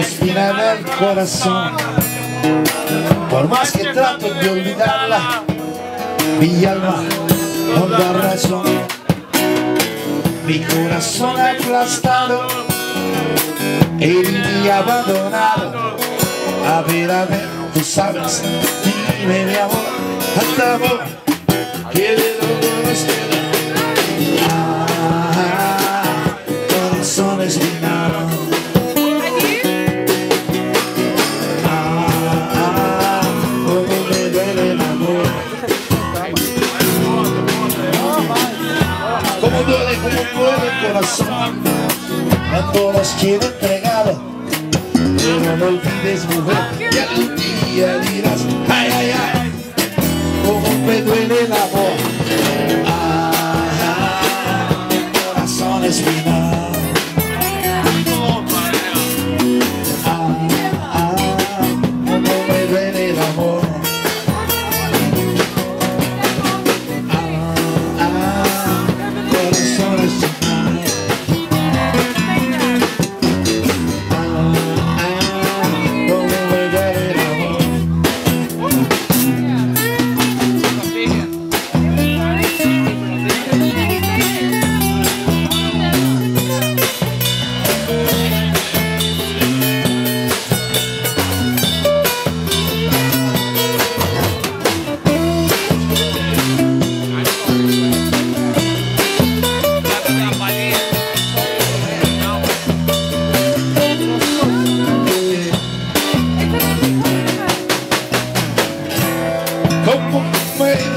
espina en el corazón. Por más que trato de olvidarla Mi alma no da razón. Mi corazón aplastado Herido y abandonado. A ver, a ver, tú sabes Dime mi amor, hasta amor Que de lo todos quiero entregar pero no olvides mujer que algún día dirás ay ay ay como me duele el amor ah,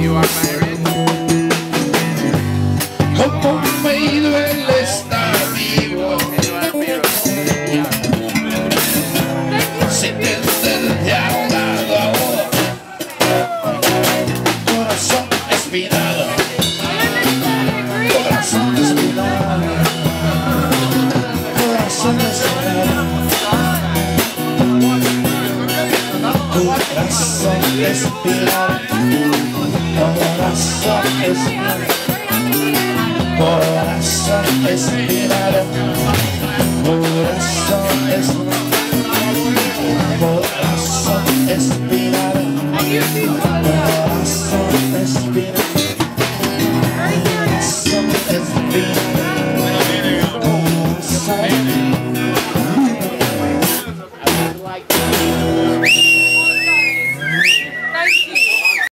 You are married. Como me duele esta respirar Corazón respirar Corazón respirar Corazón respirar Corazón respirar